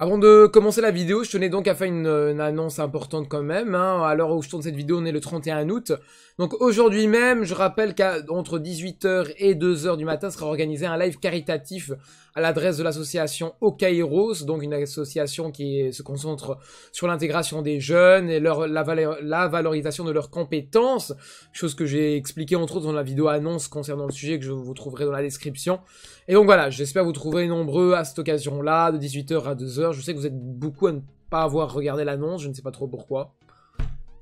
Avant de commencer la vidéo, je tenais donc à faire une, annonce importante quand même. Hein. À l'heure où je tourne cette vidéo, on est le 31 août. Donc aujourd'hui même, je rappelle qu'entre 18h et 2h du matin sera organisé un live caritatif à l'adresse de l'association Okairos, donc une association qui se concentre sur l'intégration des jeunes et leur, la, la, valorisation de leurs compétences, chose que j'ai expliqué entre autres dans la vidéo annonce concernant le sujet que je vous trouverai dans la description. Et donc voilà, j'espère vous trouver nombreux à cette occasion-là, de 18h à 2h. Je sais que vous êtes beaucoup à ne pas avoir regardé l'annonce, je ne sais pas trop pourquoi.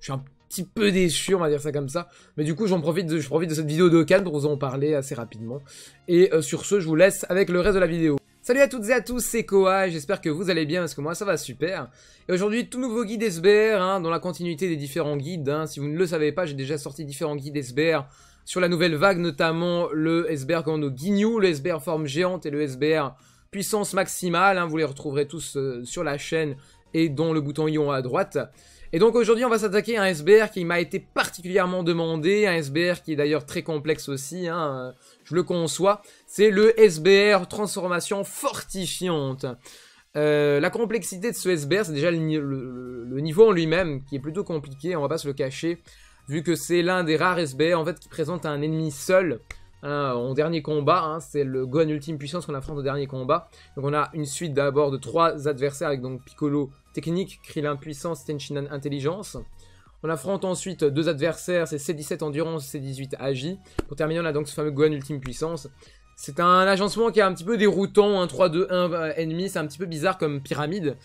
Je suis un petit peu déçu, on va dire ça comme ça. Mais du coup, j'en profite de, je profite de cette vidéo de Cannes pour vous en parler assez rapidement. Et euh, sur ce, je vous laisse avec le reste de la vidéo. Salut à toutes et à tous, c'est Koa, j'espère que vous allez bien parce que moi ça va super. Et aujourd'hui, tout nouveau guide SBR, hein, dans la continuité des différents guides. Hein. Si vous ne le savez pas, j'ai déjà sorti différents guides SBR sur la nouvelle vague, notamment le SBR Commando Guignou, le SBR forme géante et le SBR puissance maximale. Hein. vous les retrouverez tous euh, sur la chaîne et dans le bouton ion à droite. Et donc aujourd'hui on va s'attaquer à un SBR qui m'a été particulièrement demandé, un SBR qui est d'ailleurs très complexe aussi, hein, euh, je le conçois, c'est le SBR transformation fortifiante. Euh, la complexité de ce SBR, c'est déjà le, niveau en lui-même qui est plutôt compliqué, on va pas se le cacher, vu que c'est l'un des rares SBR en fait qui présente un ennemi seul hein, en dernier combat, hein, c'est le Gohan Ultime Puissance qu'on affronte au dernier combat. Donc on a une suite d'abord de trois adversaires avec donc Piccolo, Technique, Krillin Puissance, Tenshinhan Intelligence. On affronte ensuite deux adversaires, c'est C17 Endurance, C18 Agi. Pour terminer, on a donc ce fameux Gohan Ultime Puissance. C'est un agencement qui est un petit peu déroutant, un 3-2-1 ennemi, c'est un petit peu bizarre comme pyramide.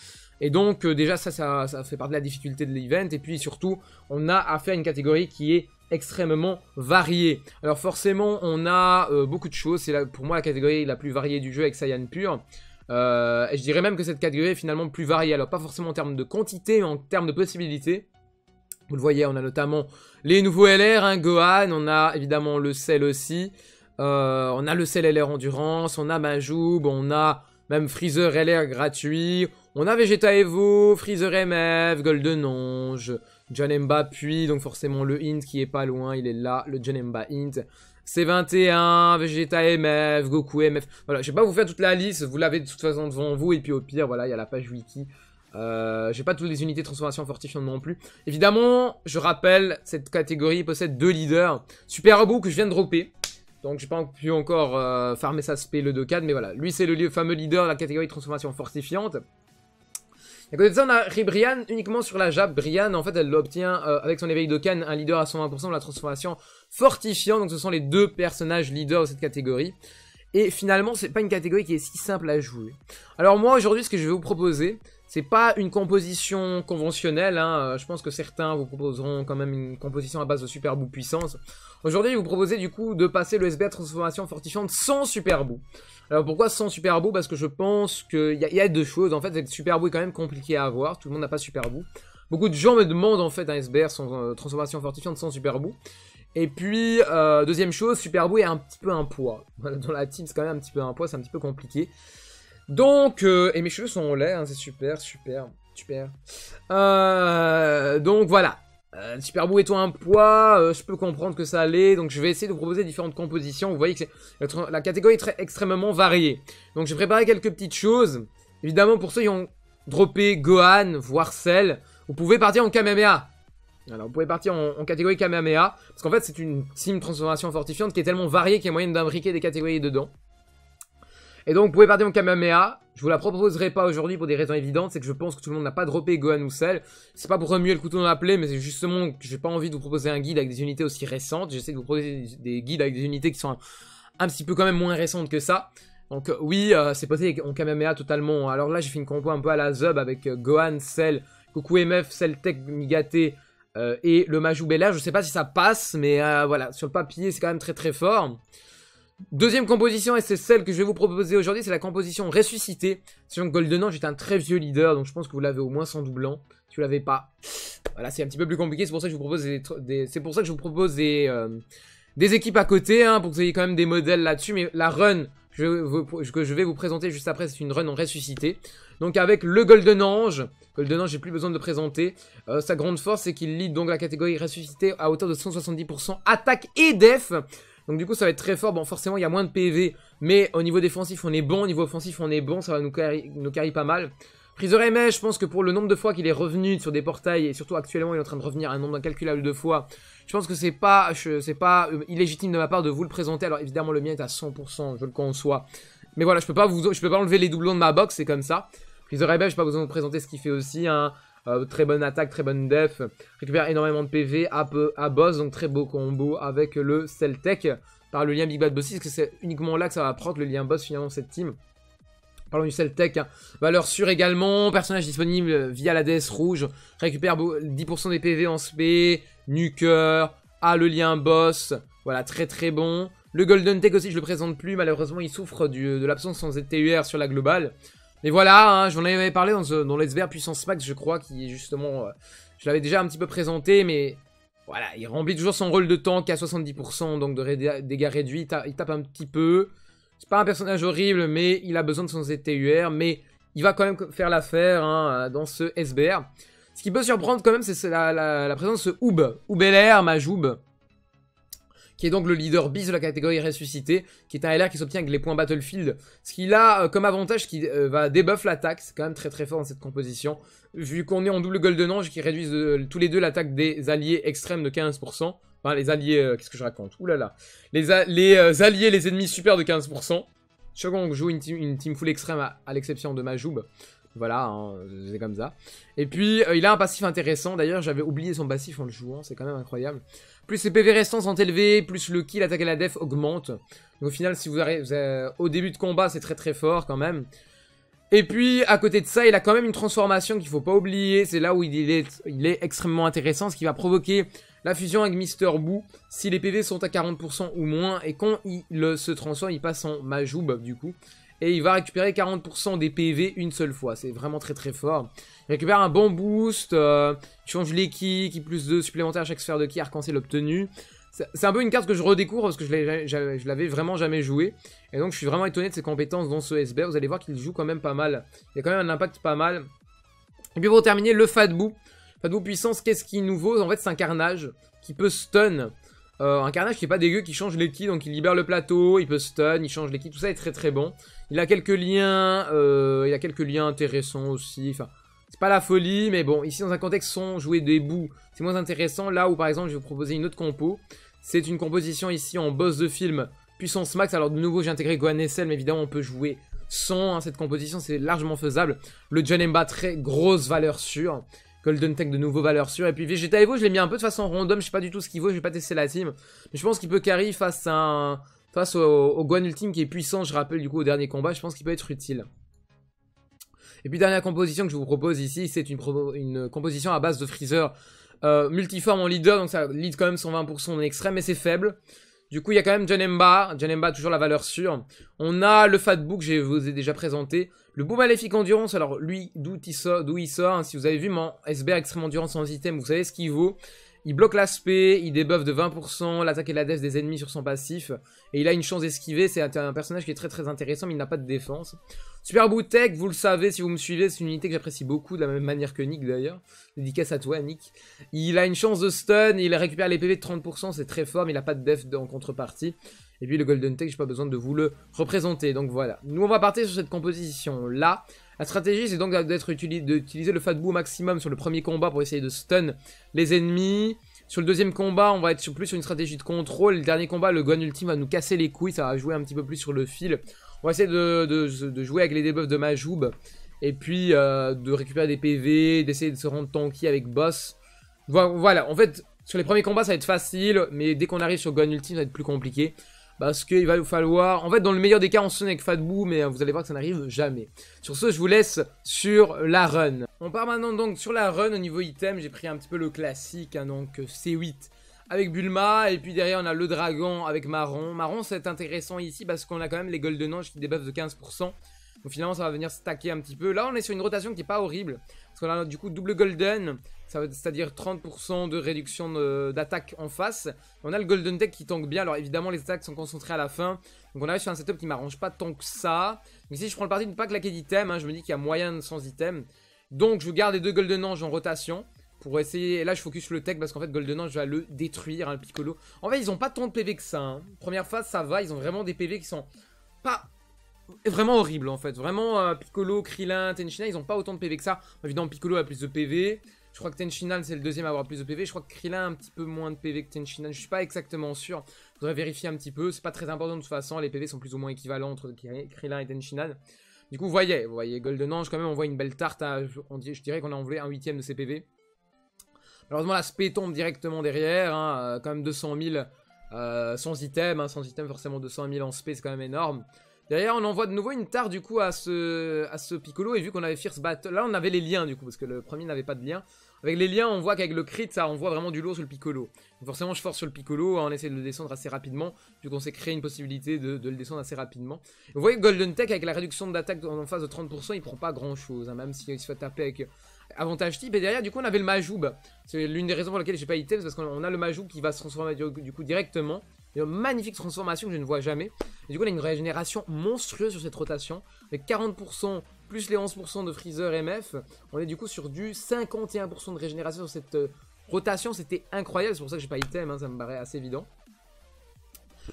Et donc euh, déjà ça, fait partie de la difficulté de l'event. Et puis surtout, on a affaire à une catégorie qui est extrêmement variée. Alors forcément, on a euh, beaucoup de choses. C'est pour moi la catégorie la plus variée du jeu avec Saiyan pur. Euh, et je dirais même que cette catégorie est finalement plus variée. Alors pas forcément en termes de quantité, mais en termes de possibilités. Vous le voyez, on a notamment les nouveaux LR, hein, Gohan, on a évidemment le Cell aussi. On a le Cell LR Endurance, on a Majoub, on a même Freezer LR gratuit. On a Vegeta Evo, Freezer MF, Golden Ange, Janemba puis, donc forcément le Int qui est pas loin, il est là, le Janemba Int. C21, Vegeta MF, Goku MF. Voilà, je vais pas vous faire toute la liste, vous l'avez de toute façon devant vous, et puis au pire, voilà, il y a la page wiki. Euh, j'ai pas toutes les unités de transformation fortifiantes non plus. Évidemment, je rappelle, cette catégorie possède deux leaders. Super Robot que je viens de dropper. Donc j'ai pas pu encore euh, farmer sa spé le 2 mais voilà. Lui c'est le fameux leader de la catégorie de transformation fortifiante. À côté de ça, on a Ribrian uniquement sur la Jab. Brian, en fait, elle l'obtient euh, avec son éveil de un leader à 120% de la transformation fortifiante. Donc ce sont les deux personnages leaders de cette catégorie. Et finalement, c'est pas une catégorie qui est si simple à jouer. Alors moi, aujourd'hui, ce que je vais vous proposer, c'est pas une composition conventionnelle, hein. Euh, je pense que certains vous proposeront quand même une composition à base de super puissance. Aujourd'hui, je vous proposer du coup de passer le SBA transformation fortifiante sans super. Alors pourquoi sans super Parce que je pense qu'il y, a deux choses. En fait, super bout est quand même compliqué à avoir, tout le monde n'a pas super. Beaucoup de gens me demandent en fait un SBR sans euh, transformation fortifiante sans super. Et puis, euh, deuxième chose, super bout est un petit peu un poids. Dans la team, c'est quand même un petit peu un poids, c'est un petit peu compliqué. Donc, euh, et mes cheveux sont lait, hein, c'est super, super, super. Euh, donc voilà. Super beau et toi un poids, je peux comprendre que ça allait, donc je vais essayer de vous proposer différentes compositions. Vous voyez que la catégorie est extrêmement variée. Donc j'ai préparé quelques petites choses. Évidemment, pour ceux qui ont droppé Gohan, voire Cell, vous pouvez partir en Kamehameha. Alors vous pouvez partir en, catégorie Kamehameha, parce qu'en fait c'est une team transformation fortifiante qui est tellement variée qu'il y a moyen d'imbriquer des catégories dedans. Et donc, vous pouvez partir en Kamehameha. Je vous la proposerai pas aujourd'hui pour des raisons évidentes. C'est que je pense que tout le monde n'a pas droppé Gohan ou Cell. C'est pas pour remuer le couteau dans la plaie, mais c'est justement que j'ai pas envie de vous proposer un guide avec des unités aussi récentes. J'essaie de vous proposer des guides avec des unités qui sont un, petit peu quand même moins récentes que ça. Donc euh, oui, euh, c'est possible en Kamehameha totalement. Alors là, j'ai fait une compo un peu à la Zub avec euh, Gohan, Cell, Goku MF, Cell Tech, Migate et le Majou Bella. Je sais pas si ça passe, mais voilà, sur le papier, c'est quand même très très fort. Deuxième composition, et c'est celle que je vais vous proposer aujourd'hui, c'est la composition ressuscitée. Sachant que Golden Ange est un très vieux leader, donc je pense que vous l'avez au moins sans doublant. Si vous l'avez pas, voilà, c'est un petit peu plus compliqué, c'est pour ça que je vous propose euh, des équipes à côté, hein, pour que vous ayez quand même des modèles là-dessus, mais la run que je vais vous présenter juste après, c'est une run en ressuscité. Donc avec le Golden Ange, Golden Ange, j'ai plus besoin de présenter. Euh, sa grande force, c'est qu'il lead donc la catégorie ressuscité à hauteur de 170% attaque et def. Donc du coup, ça va être très fort. Bon, forcément, il y a moins de PV, mais au niveau défensif, on est bon. Au niveau offensif, on est bon. Ça va nous carry, nous pas mal. Freezer Aimé, je pense que pour le nombre de fois qu'il est revenu sur des portails, et surtout actuellement il est en train de revenir un nombre incalculable de fois, je pense que c'est pas, c'est pas euh, illégitime de ma part de vous le présenter. Alors évidemment le mien est à 100%, je le conçois. Mais voilà, je peux pas vous, je peux pas enlever les doublons de ma box, c'est comme ça. Freezer Aimé, je pas besoin de vous présenter ce qu'il fait aussi, hein. Euh, très bonne attaque, très bonne def, récupère énormément de PV à, peu, à boss, donc très beau combo avec le Celtec par le lien Big Bad Boss parce que c'est uniquement là que ça va prendre le lien boss finalement cette team. Parlons du Celtec, hein. valeur sûre également, personnage disponible via la DS rouge, récupère 10% des PV en SP, Nuker, a le lien boss, voilà très très bon. Le Golden Tech aussi je le présente plus, malheureusement il souffre de l'absence sans ZTUR sur la globale. Mais voilà, hein, j'en avais parlé dans, dans l'SVR Puissance Max, je crois, qui est justement... Euh, je l'avais déjà un petit peu présenté, mais... Voilà, il remplit toujours son rôle de tank à 70%, donc de dégâts réduits, il, tape un petit peu. C'est pas un personnage horrible, mais il a besoin de son ZTUR, mais il va quand même faire l'affaire hein, dans ce SBR. Ce qui peut surprendre quand même, c'est la, présence de ce Oub, Oubelair Majoub, qui est donc le leader bis de la catégorie ressuscité, qui est un LR qui s'obtient avec les points Battlefield. Ce qu'il a euh, comme avantage qui euh, va debuff l'attaque, c'est quand même très très fort dans cette composition. Vu qu'on est en double Golden Ange qui réduisent tous les deux l'attaque des alliés extrêmes de 15%. Enfin, les alliés, euh, qu'est-ce que je raconte? Ouh là. Les, alliés, les ennemis super de 15%. Shogun joue une team, une team full extrême à, l'exception de Majoub. Voilà, hein, c'est comme ça. Et puis, il a un passif intéressant. D'ailleurs, j'avais oublié son passif en le jouant. C'est quand même incroyable. Plus les PV restants sont élevés, plus le kill, attaque et la def augmente. Donc au final, si vous arrivez, au début de combat, c'est très très fort quand même. Et puis, à côté de ça, il a quand même une transformation qu'il faut pas oublier. C'est là où il est, il est extrêmement intéressant, ce qui va provoquer la fusion avec Mister Boo si les PV sont à 40% ou moins. Et quand il se transforme, il passe en Majoub, du coup. Et il va récupérer 40% des PV une seule fois. C'est vraiment très très fort. Il récupère un bon boost, euh, change les qui plus 2 supplémentaires à chaque sphère de ki arc-en-ciel obtenu. C'est un peu une carte que je redécouvre parce que je l'avais vraiment jamais joué. Et donc je suis vraiment étonné de ses compétences dans ce SB. Vous allez voir qu'il joue quand même pas mal. Il y a quand même un impact pas mal. Et puis pour terminer, le Fatboo. Fatboo puissance, qu'est-ce qui nous vaut En fait c'est un carnage qui peut stun. Euh, un carnage qui est pas dégueu, qui change les ki, donc il libère le plateau, il peut stun, il change les tout ça est très très bon. Il a quelques liens, euh, il a quelques liens intéressants aussi, c'est pas la folie, mais bon, ici dans un contexte son, jouer des bouts, c'est moins intéressant. Là où par exemple je vais vous proposer une autre compo, c'est une composition ici en boss de film puissance max. Alors de nouveau j'ai intégré Gohan SL, mais évidemment on peut jouer sans hein, cette composition, c'est largement faisable. Le Janemba, très grosse valeur sûre. Golden Tech de nouveau valeur sûre. Et puis Vegeta Evo, je l'ai mis un peu de façon random, je sais pas du tout ce qu'il vaut, je vais pas tester la team. Mais je pense qu'il peut carry face à un... face au, au Gohan Ultime qui est puissant, je rappelle du coup au dernier combat, je pense qu'il peut être utile. Et puis dernière composition que je vous propose ici, c'est une, composition à base de Freezer euh, multiforme en leader, donc ça lead quand même 120% en extrême, mais c'est faible. Du coup, il y a quand même Janemba, Janemba toujours la valeur sûre. On a le Fatbook, je vous ai déjà présenté. Le Beau Maléfique Endurance, alors lui, d'où il sort, hein, si vous avez vu mon SBR Extreme Endurance sans item, vous savez ce qu'il vaut. Il bloque l'aspect, il débuffe de 20% l'attaque et la def des ennemis sur son passif. Et il a une chance d'esquiver, c'est un, personnage qui est très très intéressant, mais il n'a pas de défense. Super vous le savez si vous me suivez, c'est une unité que j'apprécie beaucoup, de la même manière que Nick d'ailleurs. Dédicace à toi Nick. Il a une chance de stun, il récupère les PV de 30%, c'est très fort, mais il n'a pas de def en contrepartie. Et puis le Golden Tech, j'ai pas besoin de vous le représenter, donc voilà. Nous on va partir sur cette composition là. La stratégie, c'est donc d'utiliser le Fatboo au maximum sur le premier combat pour essayer de stun les ennemis. Sur le deuxième combat, on va être plus sur une stratégie de contrôle. Le dernier combat, le Gohan Ultime va nous casser les couilles. Ça va jouer un petit peu plus sur le fil. On va essayer de, jouer avec les debuffs de Majoub. Et puis euh, de récupérer des PV, d'essayer de se rendre tanky avec boss. Voilà, en fait, sur les premiers combats, ça va être facile. Mais dès qu'on arrive sur Gohan Ultime, ça va être plus compliqué. Parce qu'il va falloir... En fait, dans le meilleur des cas, on sonne avec Fatboo, mais vous allez voir que ça n'arrive jamais. Sur ce, je vous laisse sur la run. On part maintenant donc sur la run au niveau item. J'ai pris un petit peu le classique, hein, donc C8 avec Bulma. Et puis derrière, on a le dragon avec Marron. Marron, c'est intéressant ici parce qu'on a quand même les Golden Ange qui débuffent de 15%. Donc finalement, ça va venir stacker un petit peu. Là, on est sur une rotation qui n'est pas horrible. Parce qu'on a du coup double Golden, c'est-à-dire 30% de réduction d'attaque en face. On a le Golden Tech qui tank bien. Alors évidemment, les attaques sont concentrées à la fin. Donc on arrive sur un setup qui m'arrange pas tant que ça. Mais si je prends le parti de ne pas claquer d'item, hein, je me dis qu'il y a moyen sans item. Donc je garde les deux Golden Ange en rotation. Pour essayer, et là je focus le tech parce qu'en fait Golden Ange va le détruire, hein, le Piccolo. En fait ils ont pas tant de PV que ça. Hein. Première phase ça va, ils ont vraiment des PV qui sont pas vraiment horrible en fait. Vraiment, euh, Piccolo, Krillin, Tenchina, ils ont pas autant de PV que ça. Évidemment, Piccolo a plus de PV. Je crois que Tenchinan c'est le deuxième à avoir plus de PV. Je crois que Krillin a un petit peu moins de PV que Tenchinan. Je suis pas exactement sûr. Je voudrais vérifier un petit peu. C'est pas très important de toute façon. Les PV sont plus ou moins équivalents entre Krillin et Tenchinan. Du coup, vous voyez, vous voyez, Golden Ange, quand même, on voit une belle tarte. À, je dirais qu'on a enlevé un huitième de ses PV. Malheureusement, la spé tombe directement derrière. Hein, euh, quand même 200 000 euh, sans item. Hein, sans item, forcément 200 000 en spé, c'est quand même énorme. Derrière, on envoie de nouveau une tarte du coup à ce, à ce Piccolo. Et vu qu'on avait Fierce Battle, là on avait les liens du coup, parce que le premier n'avait pas de lien. Avec les liens, on voit qu'avec le crit, ça envoie vraiment du lourd sur le Piccolo. forcément, je force sur le Piccolo, on essaie de le descendre assez rapidement, vu qu'on s'est créé une possibilité de, le descendre assez rapidement. Vous voyez, Golden Tech, avec la réduction d'attaque en phase de 30%, il prend pas grand chose, hein, même s'il se fait taper avec avantage type. Et derrière, du coup, on avait le Majoub. C'est l'une des raisons pour lesquelles j'ai pas item, parce qu'on a le Majoub qui va se transformer du coup directement une magnifique transformation que je ne vois jamais. Et du coup, on a une régénération monstrueuse sur cette rotation. Avec 40% plus les 11% de Freezer MF. On est du coup sur du 51% de régénération sur cette euh, rotation. C'était incroyable. C'est pour ça que j'ai pas item. Hein, ça me paraît assez évident.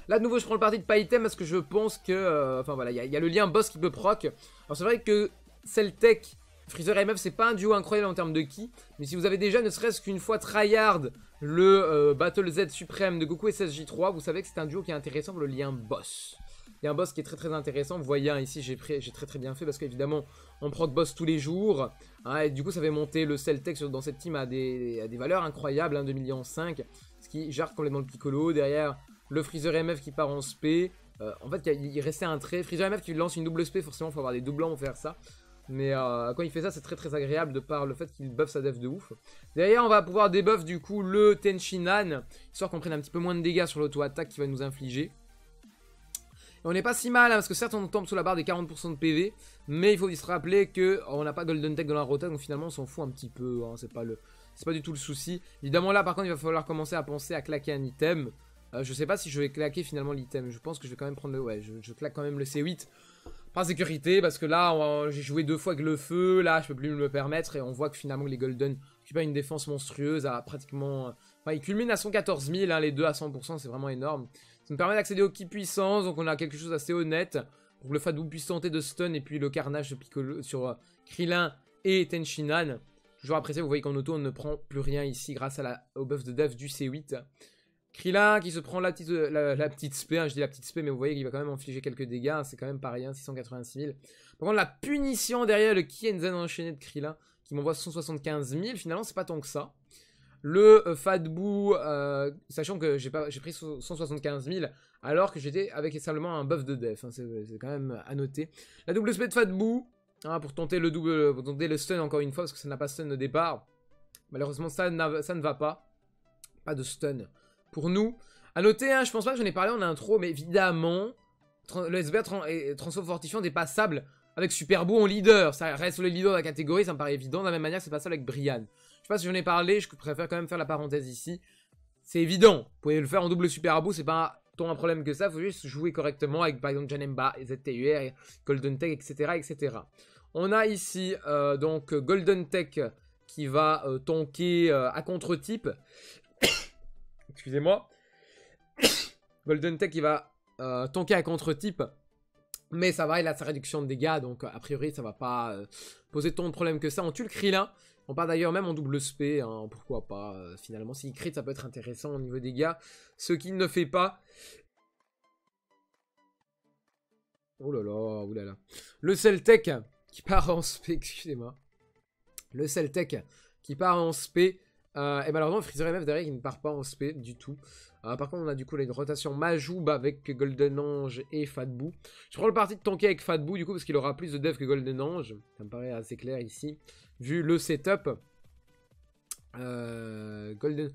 Là, de nouveau, je prends le parti de pas item parce que je pense que... Euh, enfin, voilà, il y, a le lien boss qui peut proc. Alors, c'est vrai que Celtech Freezer MF, c'est pas un duo incroyable en termes de ki, mais si vous avez déjà ne serait-ce qu'une fois tryhard le euh, Battle Z suprême de Goku et SSJ3, vous savez que c'est un duo qui est intéressant pour le lien boss. Il y a un boss qui est très très intéressant, vous voyez hein, ici j'ai très très bien fait parce qu'évidemment on proc boss tous les jours, hein, et du coup ça fait monter le Celtech dans cette team à des, valeurs incroyables, hein, 2 millions 5, ce qui jarre complètement le Piccolo, derrière le Freezer MF qui part en SP, euh, en fait il restait un trait, Freezer MF qui lance une double SP, forcément faut avoir des doublants pour faire ça, mais euh, quand il fait ça, c'est très très agréable de par le fait qu'il buff sa def de ouf. Derrière, on va pouvoir debuff du coup le Tenshinhan, histoire qu'on prenne un petit peu moins de dégâts sur l'auto-attaque qui va nous infliger. On n'est pas si mal, hein, parce que certes on tombe sous la barre des 40% de PV, mais il faut se rappeler que oh, on n'a pas Golden Tech dans la rota, donc finalement on s'en fout un petit peu, hein, c'est pas du tout le souci. Évidemment là par contre il va falloir commencer à penser à claquer un item. Euh, je sais pas si je vais claquer finalement l'item. Je pense que je vais quand même prendre le... Ouais, je, claque quand même le C8 par sécurité, parce que là, j'ai joué deux fois avec le feu, là, je peux plus me le permettre, et on voit que finalement, les Golden occupent une défense monstrueuse à pratiquement... Enfin, ils culminent à 114 000, hein, les deux à 100%, c'est vraiment énorme. Ça me permet d'accéder au ki puissance, donc on a quelque chose d'assez honnête. Que le Fadou puisse tenter de stun, et puis le carnage de Piccolo sur euh, Krillin et Tenshinhan. Toujours apprécié, vous voyez qu'en auto, on ne prend plus rien ici grâce la, au buff de dev du C8. Krillin qui se prend la petite, la, petite spé, hein, je dis la petite spé, mais vous voyez qu'il va quand même infliger quelques dégâts, hein, c'est quand même pas rien, 686 000. Par contre, la punition derrière le Kienzen enchaîné de Krillin, qui m'envoie 175 000, finalement, c'est pas tant que ça. Le Fatbou, euh, sachant que j'ai pris 175 000, alors que j'étais avec simplement un buff de def, hein, c'est quand même à noter. La double spé de Fatbou, pour tenter le double, pour tenter le stun encore une fois, parce que ça n'a pas stun au départ. Malheureusement, ça, ça ne va pas. Pas de stun pour nous. A noter, hein, je pense pas que j'en ai parlé en intro, mais évidemment, le SBR est transforme fortifiant dépassable avec Superbou en leader. Ça reste le leader de la catégorie, ça me paraît évident. De la même manière, c'est pas ça avec Brian. Je sais pas si j'en ai parlé, je préfère quand même faire la parenthèse ici. C'est évident, vous pouvez le faire en double Superbou, c'est pas tant un problème que ça, faut juste jouer correctement avec par exemple Janemba, ZTUR, Golden Tech, etc. etc. On a ici euh, donc Golden Tech qui va euh, tonker euh, à contre-type Excusez-moi. Golden Tech, il va tanker à contre-type. Mais ça va, il a sa réduction de dégâts, donc a priori ça va pas poser tant de problèmes que ça. On tue le Krillin, on part d'ailleurs même en double spé, hein, pourquoi pas. Euh, finalement, s'il crit, ça peut être intéressant au niveau dégâts. Ce qu'il ne fait pas. Oh là là, oh là là. Le Celtech qui part en spé, excusez-moi. Le Celtech qui part en spé. Euh, et malheureusement, Freezer MF derrière, il ne part pas en SP du tout. Euh, par contre, on a du coup les rotations Majoub avec Golden Ange et Fatbou. Je prends le parti de tanker avec Fatbou du coup parce qu'il aura plus de dev que Golden Ange. Ça me paraît assez clair ici. Vu le setup. Euh, Golden...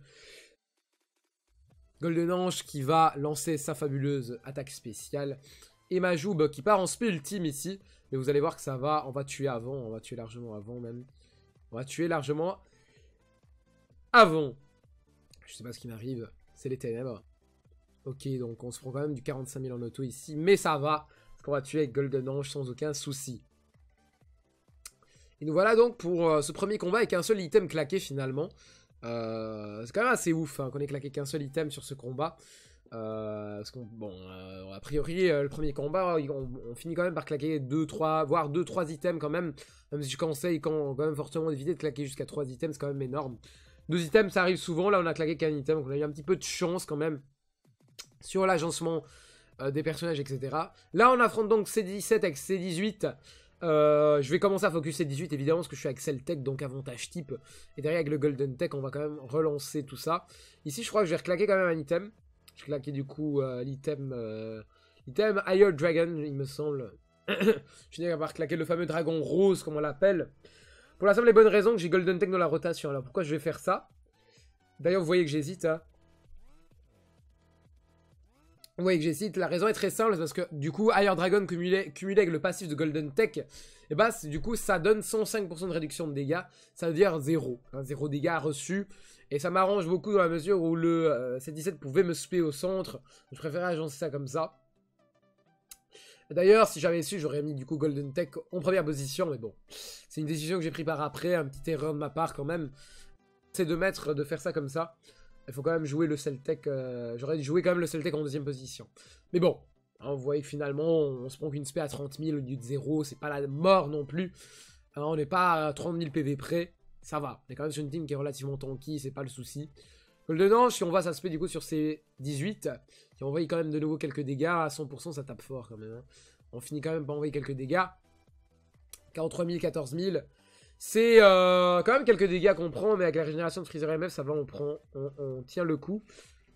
Golden Ange qui va lancer sa fabuleuse attaque spéciale. Et Majoub qui part en SP ultime ici. Mais vous allez voir que ça va, on va tuer avant, on va tuer largement avant même. On va tuer largement avant. Je sais pas ce qui m'arrive, c'est les ténèbres. Ok, donc on se prend quand même du 45 000 en auto ici, mais ça va. Parce qu'on va tuer Golden Ange sans aucun souci. Et nous voilà donc pour euh, ce premier combat avec un seul item claqué finalement. Euh, c'est quand même assez ouf hein, qu'on ait claqué qu'un seul item sur ce combat. Euh, parce qu'on, bon, a priori, le premier combat, on, finit quand même par claquer 2, 3, voire 2, 3 items quand même. Même si je conseille quand, quand même fortement d'éviter de claquer jusqu'à 3 items, c'est quand même énorme. 2 items, ça arrive souvent. Là, on a claqué qu'un item, donc on a eu un petit peu de chance quand même sur l'agencement des personnages, etc. Là, on affronte donc C17 avec C18. Je vais commencer à focus C18 évidemment parce que je suis avec Tech donc avantage type. Et derrière avec le Golden Tech on va quand même relancer tout ça. Ici je crois que je vais reclaquer quand même un item. Je claquais du coup euh, l'item euh, l'item Higher Dragon, il me semble. je finis par claquer le fameux dragon rose, comme on l'appelle. Pour la simple et bonne raison que j'ai Golden Tech dans la rotation. Alors pourquoi je vais faire ça? D'ailleurs, vous voyez que j'hésite. Hein. Voyez que j'hésite. La raison est très simple, parce que du coup, Higher Dragon cumulé, avec le passif de Golden Tech, et bah du coup, ça donne 105% de réduction de dégâts. Ça veut dire 0. 0 dégâts reçus. Et ça m'arrange beaucoup dans la mesure où le euh, C17 pouvait me spé au centre. Je préférais agencer ça comme ça. D'ailleurs, si j'avais su, j'aurais mis du coup Golden Tech en première position, mais bon. C'est une décision que j'ai prise par après, un petit erreur de ma part quand même. C'est de mettre, de faire ça comme ça. Il faut quand même jouer le Celtec, euh, j'aurais jouer quand même le Celtec en deuxième position. Mais bon, hein, vous voyez que finalement, on se prend qu'une spé à 30 000 au lieu de 0, c'est pas la mort non plus. Hein, on n'est pas à 30 000 PV près ça va. On est quand même sur une team qui est relativement tanky, c'est pas le souci. Golden Ange, si on voit se fait du coup sur ces 18, qui envoie quand même de nouveau quelques dégâts, à 100% ça tape fort quand même. Hein. On finit quand même par envoyer quelques dégâts. 43 000, 14 000. C'est euh, quand même quelques dégâts qu'on prend, mais avec la régénération de Freezer MF, ça va, on prend, on, tient le coup.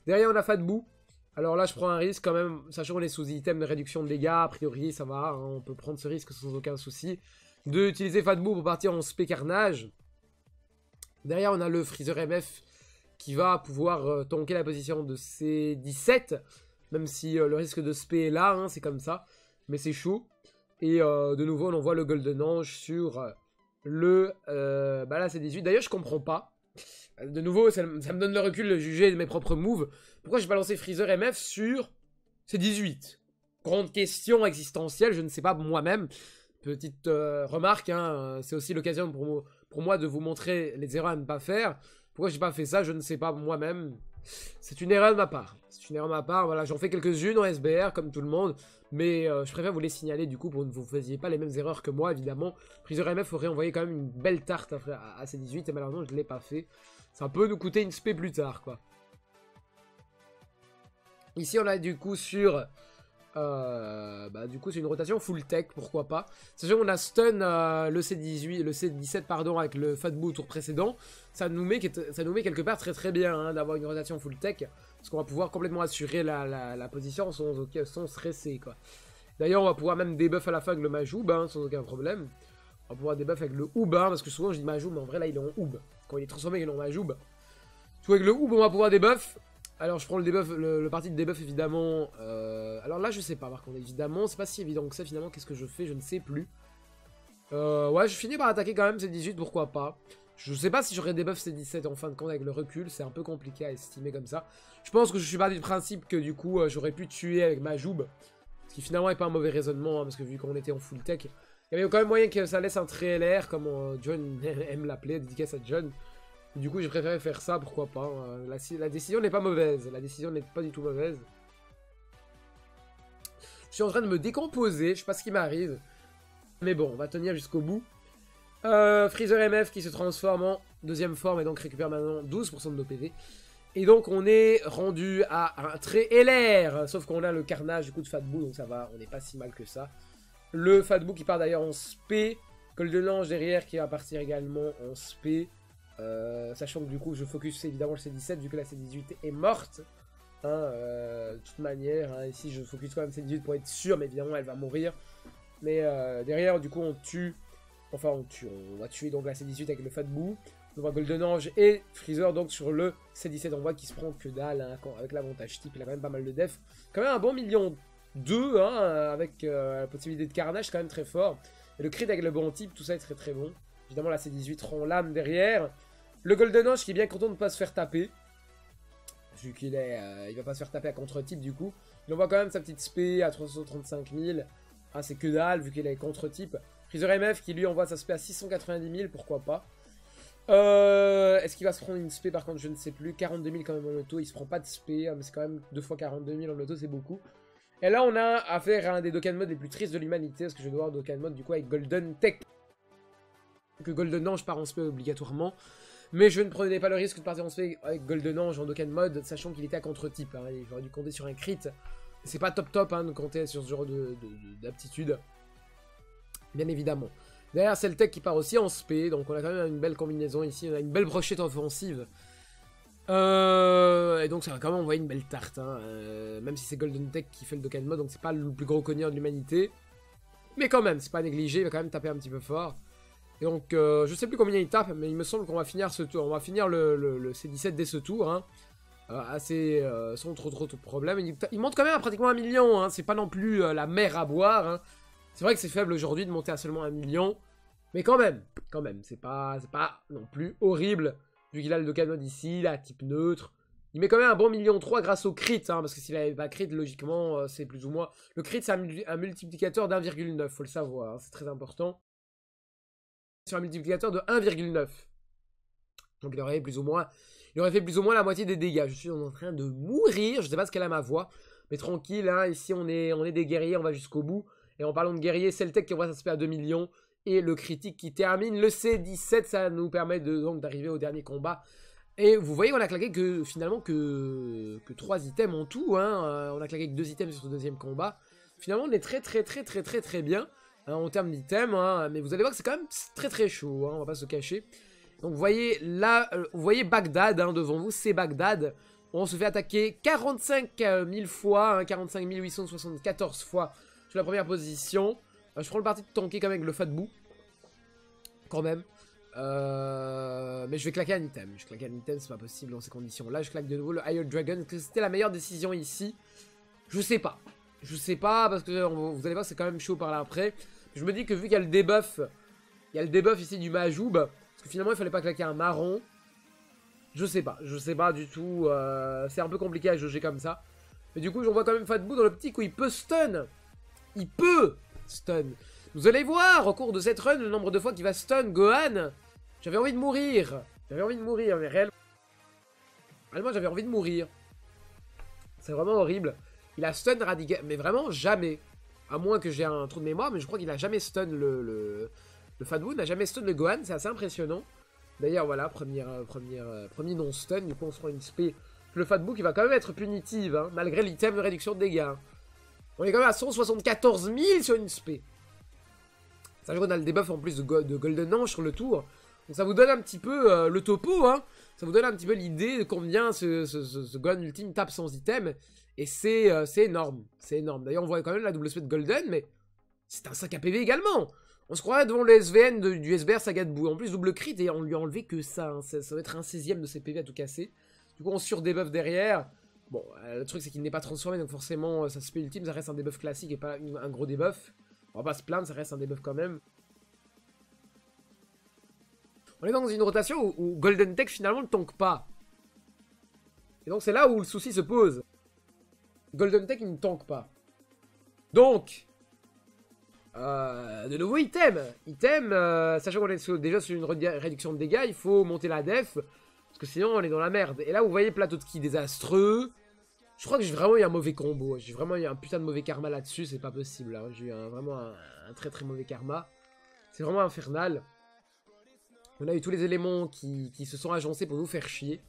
Derrière, on a Fatbou. Alors là, je prends un risque quand même, sachant qu'on est sous item de réduction de dégâts, a priori, ça va, hein, on peut prendre ce risque sans aucun souci. De utiliser Fatbou pour partir en spé carnage. Derrière, on a le Freezer MF qui va pouvoir euh, tanker la position de C17. Même si euh, le risque de spé est là, hein, c'est comme ça. Mais c'est chaud. Et de nouveau, on envoie le Golden Ange sur le... bah là, c'est 18. D'ailleurs, je comprends pas. De nouveau, ça, me donne le recul de juger mes propres moves. Pourquoi j'ai balancé Freezer MF sur C18 Grande question existentielle, je ne sais pas moi-même. Petite remarque, hein, c'est aussi l'occasion pour, pour moi de vous montrer les erreurs à ne pas faire. Pourquoi j'ai pas fait ça, je ne sais pas moi-même. C'est une erreur de ma part. C'est une erreur de ma part. Voilà, j'en fais quelques-unes en SBR, comme tout le monde. Mais euh, je préfère vous les signaler du coup pour que vous ne fassiez pas les mêmes erreurs que moi, évidemment. Freezer MF aurait envoyé quand même une belle tarte à, à, C18 et malheureusement je ne l'ai pas fait. Ça peut nous coûter une spé plus tard, quoi. Ici, on a du coup sur euh, bah, du coup, c'est une rotation full tech, pourquoi pas. Sachant qu'on a stun euh, le C18, le C17 pardon, avec le Fatboo tour précédent, ça nous met, quelque part très très bien hein, d'avoir une rotation full tech, parce qu'on va pouvoir complètement assurer la, position sans, stresser. D'ailleurs, on va pouvoir même debuff à la fin avec le Majoub, hein, sans aucun problème. On va pouvoir debuff avec le Oub, hein, parce que souvent je dis Majoub, mais en vrai là il est en Oub. Quand il est transformé, il est en Majoub. Tout avec le Oub, on va pouvoir debuff. Alors je prends le debuff, le, parti de debuff évidemment. Euh, alors là je sais pas par contre évidemment, c'est pas si évident que ça finalement. Qu'est-ce que je fais Je ne sais plus. Euh, ouais, je finis par attaquer quand même ces 18, pourquoi pas. Je sais pas si j'aurais debuff ces 17 en fin de compte avec le recul, c'est un peu compliqué à estimer comme ça. Je pense que je suis pas du principe que du coup euh, j'aurais pu tuer avec ma joube. Ce qui finalement est pas un mauvais raisonnement, hein, parce que vu qu'on était en full tech, il y avait quand même moyen que ça laisse un trait LR, comme John aime l'appeler, dédicace à John. Du coup, j'ai préféré faire ça, pourquoi pas. Hein. La, décision n'est pas mauvaise. La décision n'est pas du tout mauvaise. Je suis en train de me décomposer, je sais pas ce qui m'arrive. Mais bon, on va tenir jusqu'au bout. Euh, Freezer MF qui se transforme en deuxième forme et donc récupère maintenant 12% de nos PV. Et donc on est rendu à un trait LR, sauf qu'on a le carnage du coup de Fatboo, donc ça va, on n'est pas si mal que ça. Le Fatboo qui part d'ailleurs en SP, Golden Ange derrière qui va partir également en SP. Euh, sachant que du coup je focus évidemment le C17 vu que la C18 est morte. Hein, euh, de toute manière, hein, ici je focus quand même C18 pour être sûr, mais évidemment elle va mourir. Mais derrière du coup on tue, enfin on va tuer donc la C18 avec le Fat Boo. On voit Golden Ange et Freezer donc sur le C17 on voit qu'il se prend que dalle hein, avec l'avantage type, il a quand même pas mal de def. Quand même un bon million 2 avec la possibilité de carnage quand même très fort. Et le crit avec le bon type, tout ça est très très bon. Évidemment, la C18 rend l'âme derrière. Le Golden Ange qui est bien content de ne pas se faire taper. Vu qu'il est, euh, il va pas se faire taper à contre-type du coup. Il envoie quand même sa petite spé à 335 000. Ah, c'est que dalle vu qu'il est contre-type. Freezer MF qui lui envoie sa spé à 690 000, pourquoi pas. Euh, Est-ce qu'il va se prendre une spé par contre Je ne sais plus. 42 000 quand même en auto. Il se prend pas de spé, hein, mais c'est quand même 2 fois 42 000 en auto, c'est beaucoup. Et là, on a affaire à un des Dokkan Mode les plus tristes de l'humanité. Parce que je dois avoir Dokkan Mode du coup avec Golden Tech. Que Golden Ange part en spé obligatoirement. Mais je ne prenais pas le risque de partir en spé avec Golden Ange en Dokkan Mode, sachant qu'il était à contre-type. Hein, J'aurais dû compter sur un crit. C'est pas top top hein, de compter sur ce genre d'aptitude. Bien évidemment. Derrière, c'est le tech qui part aussi en spé, donc on a quand même une belle combinaison ici, on a une belle brochette offensive. Euh, et donc ça va quand même envoyer une belle tarte, hein. euh, même si c'est Golden Tech qui fait le Dokkan Mode, donc c'est pas le plus gros cogneur de l'humanité. Mais quand même, c'est pas négligé, il va quand même taper un petit peu fort. Et donc, euh, je sais plus combien il tape, mais il me semble qu'on va finir ce tour, on va finir le, le, C17 dès ce tour, hein. assez, sans trop trop de problèmes. Il, monte quand même à pratiquement un million, hein. c'est pas non plus la mer à boire. C'est vrai que c'est faible aujourd'hui de monter à seulement un million. Mais quand même, quand même, c'est pas, pas non plus horrible. Vu qu'il a le Dokkan Mode ici, la type neutre. Il met quand même un bon million 3 grâce au crit, hein, parce que s'il avait pas crit, logiquement, euh, c'est plus ou moins... Le crit, c'est un, multiplicateur d'1,9, faut le savoir, hein, c'est très important. Sur un multiplicateur de 1,9. Donc il aurait plus ou moins... Il aurait fait plus ou moins la moitié des dégâts. Je suis en train de mourir, je sais pas ce qu'elle a ma voix. Mais tranquille, hein, ici on est, on est des guerriers, on va jusqu'au bout. Et en parlant de guerrier, Celtec qui envoie sa spé à 2 millions. Et le critique qui termine le C17, ça nous permet donc d'arriver au dernier combat. Et vous voyez, on a claqué que finalement que, que 3 items en tout. Hein. Euh, on a claqué que 2 items sur ce deuxième combat. Finalement, on est très très très très très très bien hein, en termes d'items. Hein. Mais vous allez voir que c'est quand même très très chaud, on va pas se cacher. Donc vous voyez là, euh, vous voyez Bagdad devant vous, c'est Bagdad. On se fait attaquer 45 000 fois, 45 874 fois la première position. Euh, je prends le parti de tanker quand même avec le fat bout. Quand même. Euh, mais je vais claquer un item. Je claque un item, c'est pas possible dans ces conditions. Là, je claque de nouveau le Iron Dragon. Que c'était la meilleure décision ici? Je sais pas. Je sais pas, parce que vous allez voir, c'est quand même chaud par là après. Je me dis que vu qu'il y a le debuff, il y a le debuff ici du Majoub, parce que finalement, il fallait pas claquer un marron. Je sais pas, je sais pas du tout. Euh, c'est un peu compliqué à jauger comme ça. Mais du coup, j'en vois quand même Fatboo dans le petit où il peut stun il peut stun. Vous allez voir au cours de cette run le nombre de fois qu'il va stun Gohan. J'avais envie de mourir. J'avais envie de mourir, mais réellement. Réellement, j'avais envie de mourir. C'est vraiment horrible. Il a stun radical, mais vraiment jamais. À moins que j'ai un trou de mémoire, mais je crois qu'il a jamais stun le, le, le n'a jamais stun le Gohan, c'est assez impressionnant. D'ailleurs, voilà, euh, euh, premier non-stun, du coup on se prend une spé. Le Fatboo qui va quand même être punitive, hein, malgré l'item de réduction de dégâts. On est quand même à 174 000 sur une spé. Ça qu'on a le debuff en plus de, Golden Ange sur le tour. Donc ça vous donne un petit peu euh, le topo, hein. Ça vous donne un petit peu l'idée de combien ce, Golden Ultime tape sans item. Et euh, c'est énorme. C'est énorme. D'ailleurs, on voit quand même la double spé de Golden, mais c'est un sac à PV également. On se croirait devant le SVN du SBR Saga de Boue. En plus, double crit et on lui a enlevé que ça. Hein. Ça, ça, va être un 16ème de ses PV à tout casser. Du coup, on sur debuff derrière. Bon, euh, le truc c'est qu'il n'est pas transformé, donc forcément, ça se fait ultime, ça reste un debuff classique et pas un gros debuff. On va pas se plaindre, ça reste un debuff quand même. On est dans une rotation où, Golden Tech finalement ne tank pas. Et donc c'est là où le souci se pose. Golden Tech il ne tank pas. Donc, euh, de nouveau item. Item, euh, sachant qu'on est déjà sur une réduction de dégâts, il faut monter la def. Sinon, on est dans la merde. Et là, vous voyez plateau de ki désastreux. Je crois que j'ai vraiment eu un mauvais combo. J'ai vraiment eu un putain de mauvais karma là-dessus. C'est pas possible. Hein. J'ai eu vraiment un, très très mauvais karma. C'est vraiment infernal. On a eu tous les éléments qui, se sont agencés pour nous faire chier.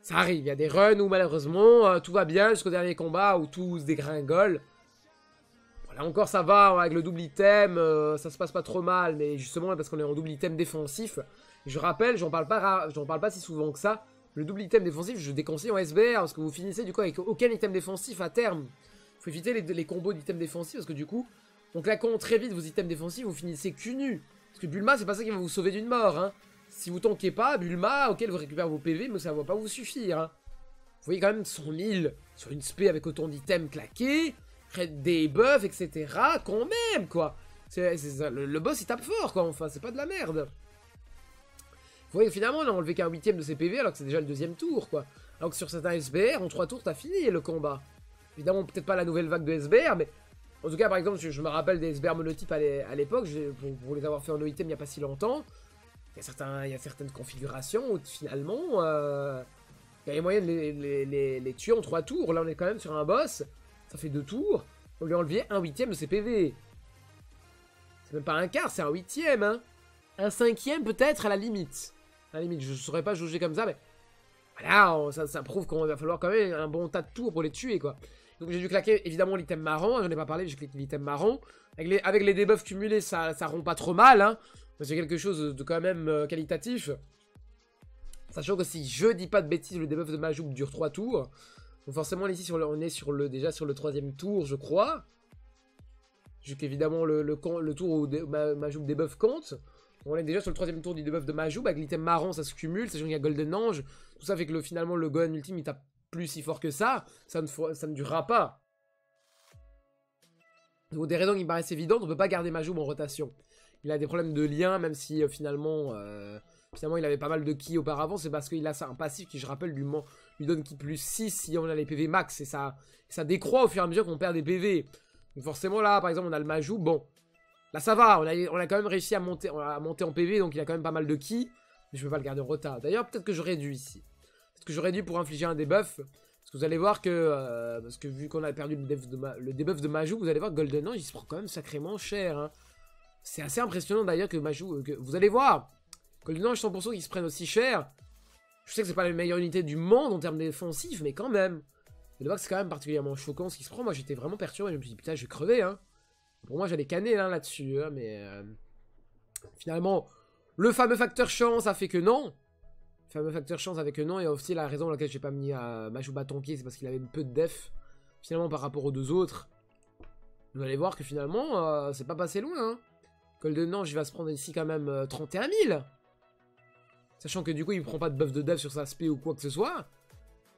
Ça arrive. Il y a des runs où malheureusement euh, tout va bien jusqu'au dernier combat où tout se dégringole. Là encore ça va, avec le double item, euh, ça se passe pas trop mal, mais justement parce qu'on est en double item défensif, je rappelle, j'en parle pas parle pas si souvent que ça. Le double item défensif, je déconseille en SBR parce que vous finissez du coup avec aucun item défensif à terme. Faut éviter les, combos d'items défensifs parce que du coup, en claquant très vite vos items défensifs, vous finissez cul nu. Parce que Bulma, c'est pas ça qui va vous sauver d'une mort. Hein. Si vous tankez pas, Bulma, ok, vous récupérez vos PV, mais ça va pas vous suffire. Hein. Vous voyez quand même 100 000 sur une spé avec autant d'items claqués, des buffs, etc. Quand même, quoi. C'est le, le, boss il tape fort, quoi, enfin, c'est pas de la merde. Voyez, finalement, on a enlevé qu'un huitième de ses PV alors que c'est déjà le deuxième tour, quoi. Alors que sur certains SBR, en trois tours, t'as fini le combat. Évidemment, peut-être pas la nouvelle vague de SBR, mais en tout cas, par exemple, je, me rappelle des SBR monotypes à l'époque, pour, les avoir fait en no item il n'y a pas si longtemps. il y, a y a certaines configurations où finalement, euh, il y a les moyens de les, les, tuer en 3 tours. Là, on est quand même sur un boss, ça fait 2 tours. On lui a enlevé un huitième de ses PV. C'est même pas un quart, c'est un huitième, hein. Un cinquième peut-être à la limite. À la limite, je saurais pas juger comme ça, mais... Voilà, ça, prouve qu'on va falloir quand même un bon tas de tours pour les tuer, quoi. Donc j'ai dû claquer évidemment l'item marron, j'en ai pas parlé, j'ai cliqué l'item marron. Avec les, avec les debuffs cumulés, ça, ça rompt pas trop mal, hein. C'est quelque chose de quand même euh, qualitatif. Sachant que si je dis pas de bêtises, le debuff de Majoub dure 3 tours. Donc forcément ici on est sur le, déjà sur le troisième tour, je crois. Vu qu'évidemment le, le, tour où Majoub debuff compte. On est déjà sur le troisième tour du debuff de Majoub. Avec l'item marron, ça se cumule. Sachant qu'il y a Golden Ange. Tout ça fait que le, finalement le Gohan ultime il tape plus si fort que ça. Ça ne, ça ne durera pas. Donc des raisons qui me paraissent évidentes, on peut pas garder Majoub en rotation. Il a des problèmes de lien, même si euh, finalement, euh, finalement il avait pas mal de ki auparavant. C'est parce qu'il a ça, un passif qui, je rappelle, lui, lui donne ki plus 6 si on a les PV max. Et ça, ça décroît au fur et à mesure qu'on perd des PV. Donc forcément là, par exemple, on a le Majou. Bon, là ça va, on a, quand même réussi à monter, à monter en PV, donc il a quand même pas mal de ki. Mais je peux pas le garder en retard. D'ailleurs, peut-être que j'aurais dû ici. Peut-être que j'aurais dû pour infliger un debuff. Parce que vous allez voir que, euh, parce que vu qu'on a perdu le debuff de, Majou, vous allez voir que Golden Ange, il se prend quand même sacrément cher. Hein. C'est assez impressionnant d'ailleurs que Majou, euh, que, vous allez voir, Golden Ange 100% qu'ils se prennent aussi cher. Je sais que c'est pas la meilleure unité du monde en termes défensifs, mais quand même. Vous allez voir que c'est quand même particulièrement choquant ce qui se prend. Moi j'étais vraiment perturbé, je me suis dit putain je vais crever hein. Pour moi j'allais canner hein, là-dessus, hein, mais euh, finalement le fameux facteur chance a fait que non. Le fameux facteur chance a fait que non, et aussi la raison pour laquelle j'ai pas mis à Majou pied c'est parce qu'il avait peu de def finalement par rapport aux deux autres. Vous allez voir que finalement euh, c'est pas passé loin. Hein. Golden Ange, il va se prendre ici quand même 31 euh, 000. Sachant que du coup, il prend pas de buff de dev sur sa SP ou quoi que ce soit.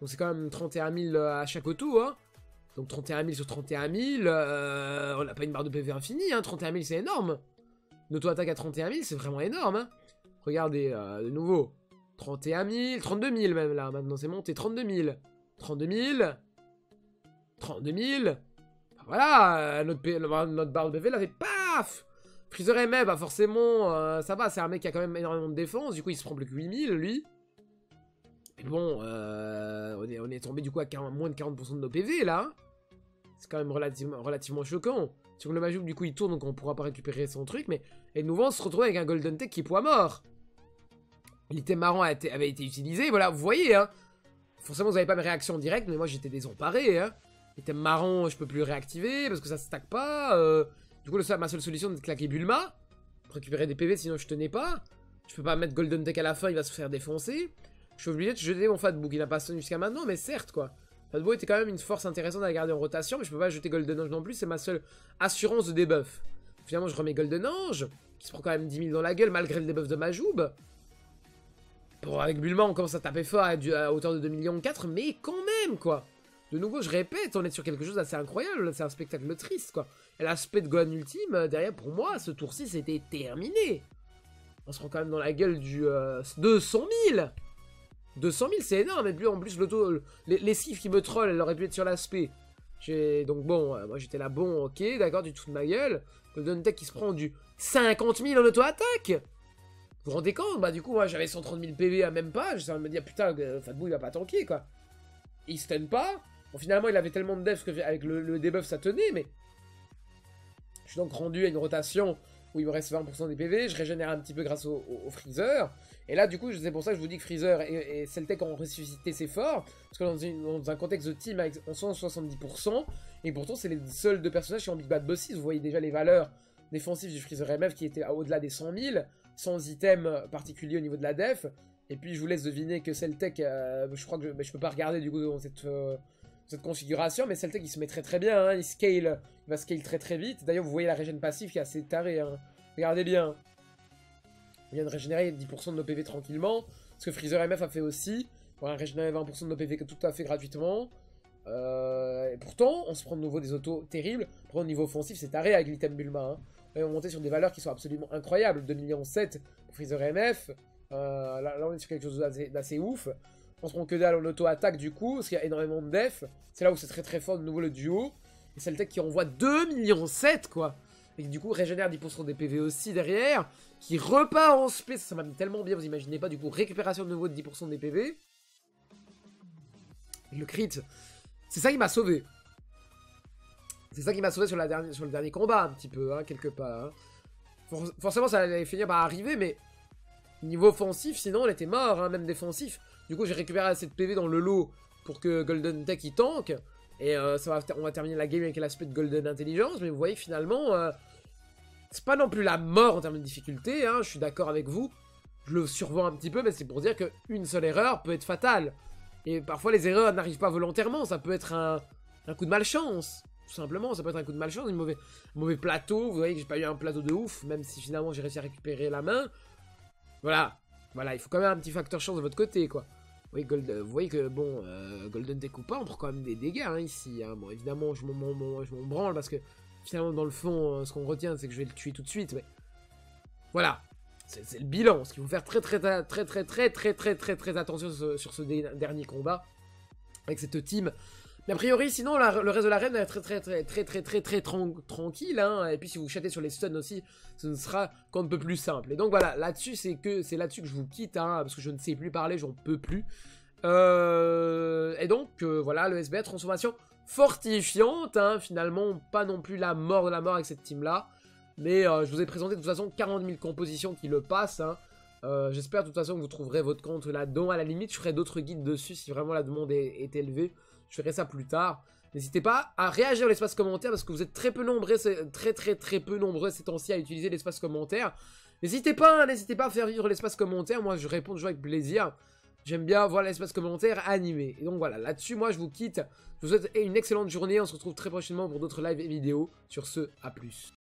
Donc c'est quand même 31 000 euh, à chaque auto. Hein. Donc 31 000 sur 31 000, euh, on n'a pas une barre de PV infinie. Hein. 31 000, c'est énorme. Une auto-attaque à 31 000, c'est vraiment énorme. Hein. Regardez, de nouveau. 31 000, 32 000 même là. Maintenant, c'est monté. 32 000. 32 000. 32 000. Voilà, notre, notre barre de PV, là, fait paf Freezer MF, bah forcément, euh, ça va, c'est un mec qui a quand même énormément de défense, du coup il se prend plus que 8000 lui. Mais bon, euh, on, est, on est tombé du coup à moins de 40% de nos PV là. C'est quand même relativement, choquant. Sur le Majoub du coup il tourne donc on pourra pas récupérer son truc, mais et de nouveau on se retrouve avec un Golden Tech qui est poids mort. L'item marron a été, avait été utilisé, voilà, vous voyez hein. Forcément vous avez pas mes réactions directes, mais moi j'étais désemparé hein. L'item marron je peux plus le réactiver parce que ça stack pas. Euh, du coup, ma seule solution, c'est de claquer Bulma. Pour récupérer des PV, sinon je tenais pas. Je peux pas mettre Golden Deck à la fin, il va se faire défoncer. Je suis obligé de jeter mon Fatbook. Il n'a pas sonné jusqu'à maintenant, mais certes, quoi. Fatbook était quand même une force intéressante à garder en rotation, mais je peux pas jeter Golden Ange non plus, c'est ma seule assurance de debuff. Finalement, je remets Golden Ange, qui se prend quand même 10 000 dans la gueule, malgré le debuff de Majoub. Bon, avec Bulma, on commence à taper fort à, hauteur de 2 millions 4, mais quand même, quoi. De nouveau, je répète, on est sur quelque chose d'assez incroyable. C'est un spectacle triste, quoi. Et l'aspect de Gohan Ultime, euh, derrière, pour moi, ce tour-ci, c'était terminé. On se rend quand même dans la gueule du 200 000 200 000, c'est énorme. Et puis, en plus, l'auto, les, les qui me trollent, elle aurait pu être sur l'aspect. Donc bon, euh, moi j'étais là, bon, ok, d'accord, du tout de ma gueule. Golden Tech qui se prend du 50 000 en auto-attaque. Vous vous rendez compte? Bah, du coup, moi j'avais 130 000 PV à même pas. J'essaie de me dire, putain, euh, Fatbou il va pas tanker, quoi. Il stun pas. Bon, finalement, il avait tellement de def que avec le, debuff, ça tenait, mais... Je suis donc rendu à une rotation où il me reste 20% des PV, je régénère un petit peu grâce au, Freezer, et là, du coup, c'est pour ça que je vous dis que Freezer et, et Celtec ont ressuscité, c'est fort, parce que dans, un contexte de team avec 170%, et pourtant, c'est les seuls deux personnages qui ont Big Bad Bosses, vous voyez déjà les valeurs défensives du Freezer MF qui étaient au-delà des 100 000, sans item particulier au niveau de la def, et puis je vous laisse deviner que Celtec, euh, je crois que je, je peux pas regarder du coup dans cette... Euh, cette configuration, mais Celtic il se met très très bien, hein. il scale, il va scale très très vite. D'ailleurs vous voyez la régène passive qui est assez tarée, hein. regardez bien. Il vient de régénérer 10% de nos PV tranquillement, ce que Freezer MF a fait aussi. On va régénérer 20% de nos PV tout à fait gratuitement. Euh, et pourtant, on se prend de nouveau des autos terribles. Pour au niveau offensif, c'est taré avec l'item Bulma. Hein. On va monter sur des valeurs qui sont absolument incroyables. 2 millions 7 pour Freezer MF. Euh, là, là, on est sur quelque chose d'assez ouf. On se prend que dalle en auto-attaque du coup, parce qu'il y a énormément de def. C'est là où c'est très très fort de nouveau le duo. C'est le tech qui envoie 2 millions 7 quoi. et du coup régénère 10% des PV aussi derrière, qui repart en spé, ça, m'a mis tellement bien, vous imaginez pas, du coup récupération de nouveau de 10% des PV. Le crit, c'est ça qui m'a sauvé. C'est ça qui m'a sauvé sur, le dernier combat, un petit peu, hein, quelque part. Hein. forcément, ça allait finir par arriver, mais niveau offensif, sinon on était mort, hein, même défensif. Du coup, j'ai récupéré assez de PV dans le lot pour que Golden Tech il tank. Et euh, on va terminer la game avec l'aspect de Golden Intelligence, mais vous voyez finalement, euh, c'est pas non plus la mort en termes de difficulté, hein, je suis d'accord avec vous. Je le survends un petit peu, mais c'est pour dire qu'une seule erreur peut être fatale. Et parfois les erreurs n'arrivent pas volontairement, ça peut être un, coup de malchance. Tout simplement, ça peut être un coup de malchance, un mauvais, mauvais plateau. Vous voyez que j'ai pas eu un plateau de ouf, même si finalement j'ai réussi à récupérer la main. Voilà, voilà, il faut quand même un petit facteur chance de votre côté, quoi. Oui, Gold, vous voyez que, bon, euh, Golden Tech ou pas, on prend quand même des dégâts hein, ici. Hein. Bon, évidemment, je m'en branle parce que finalement, dans le fond, euh, ce qu'on retient, c'est que je vais le tuer tout de suite. Mais voilà, c'est le bilan. Ce qu'il faut faire très, très, très, très, très, très, très, très, très, très attention sur ce, dernier combat avec cette team. Mais a priori, sinon, le reste de l'arène est très, très, très, très, très, très, très, tranquille. Hein. Et puis, si vous chattez sur les stuns aussi, ce ne sera qu'un peu plus simple. Et donc, voilà, là-dessus, c'est que c'est là-dessus que je vous quitte, hein, parce que je ne sais plus parler, j'en peux plus. Euh, et donc, euh, voilà, le SBA, transformation fortifiante, hein, finalement, pas non plus la mort de la mort avec cette team-là. Mais euh, je vous ai présenté de toute façon 40 000 compositions qui le passent. J'espère de toute façon que vous trouverez votre compte là-dedans. À la limite, je ferai d'autres guides dessus si vraiment la demande est élevée. Je ferai ça plus tard. N'hésitez pas à réagir dans l'espace commentaire parce que vous êtes très peu nombreux, très très très peu nombreux ces temps-ci à utiliser l'espace commentaire. N'hésitez pas, n'hésitez pas à faire vivre l'espace commentaire. Moi, je réponds toujours avec plaisir. J'aime bien voir l'espace commentaire animé. Et donc voilà, là-dessus, moi, je vous quitte. Je vous souhaite une excellente journée. On se retrouve très prochainement pour d'autres lives et vidéos. Sur ce, à plus.